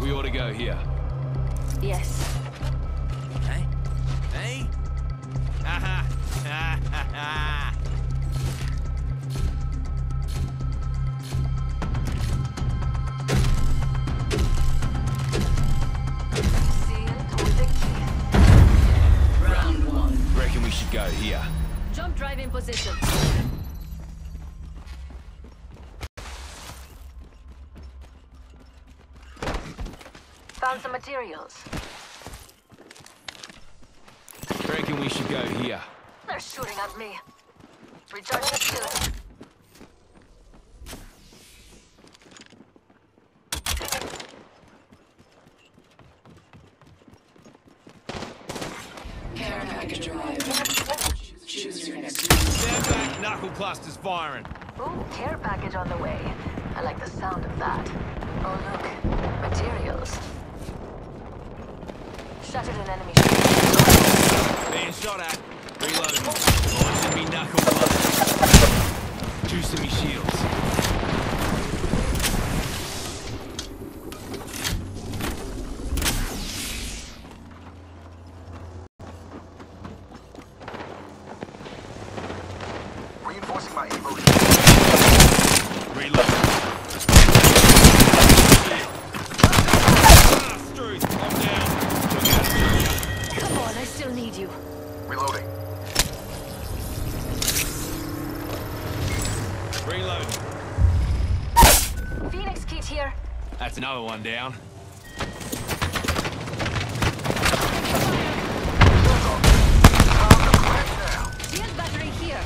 We ought to go here. Yes. Hey? Hey? Ha ha ha ha! Sealed with a key. Round one. Reckon we should go here. Jump drive in position. Found some materials. Reckon we should go here. They're shooting at me. Recharging the shield. Care package arrived. Choose your next move. Stand back, knuckle clusters firing. Ooh, care package on the way. I like the sound of that. Oh, look. Materials. Shattered an enemy. Being shot at. Reloading. Oh, Launching me knuckle. Juicing me shields. Reinforcing my Evo. Reload. Ah, Struth, I'm down. Look out, Junior. Come on, I still need you. Reloading. Reload. Phoenix kit here. That's another one down. Shield battery here.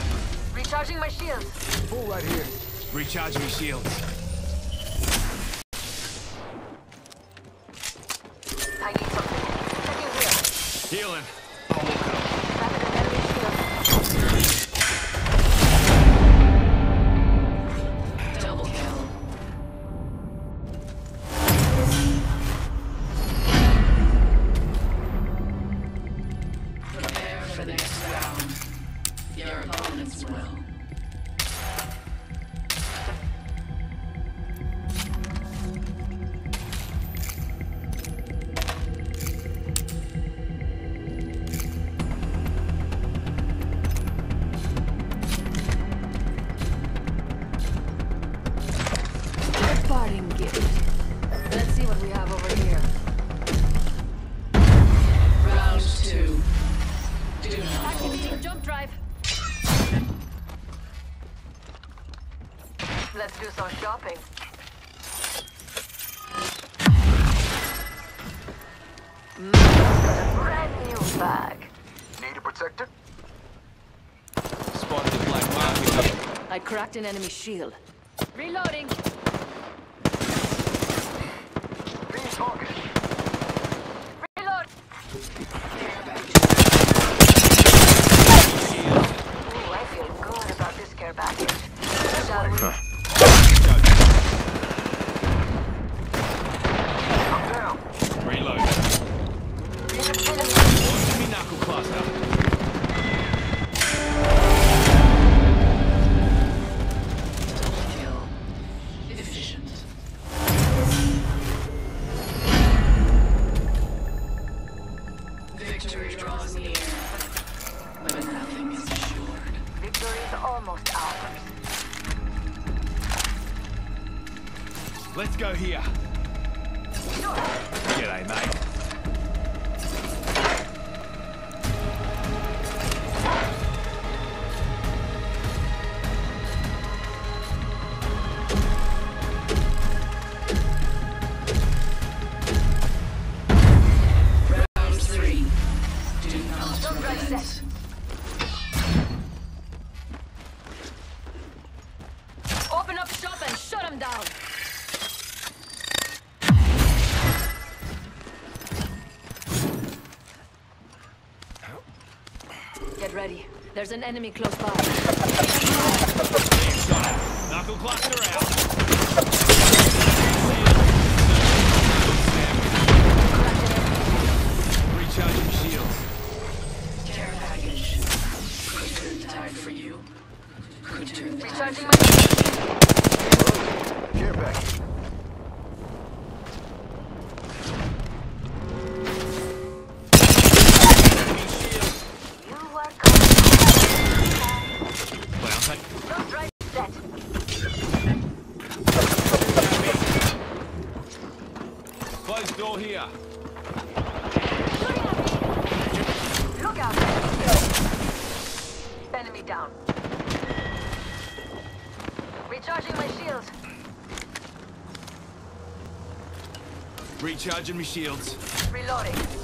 Recharging my shields. Full right here. Recharge me shields. I need something. Checking here. Healing. Your opponents will. A parting gift. Let's see what we have Let's do some shopping. Got a brand new bag. Need a protector? Spotted the black market. I cracked an enemy shield. Reloading. Almost ours. Let's go here. G'day, mate. Up shop and shut them down. Get ready. There's an enemy close by. At. Knuckle cluster out. Door here. Look out! Enemy down. Recharging my shields. Recharging my shields. Reloading.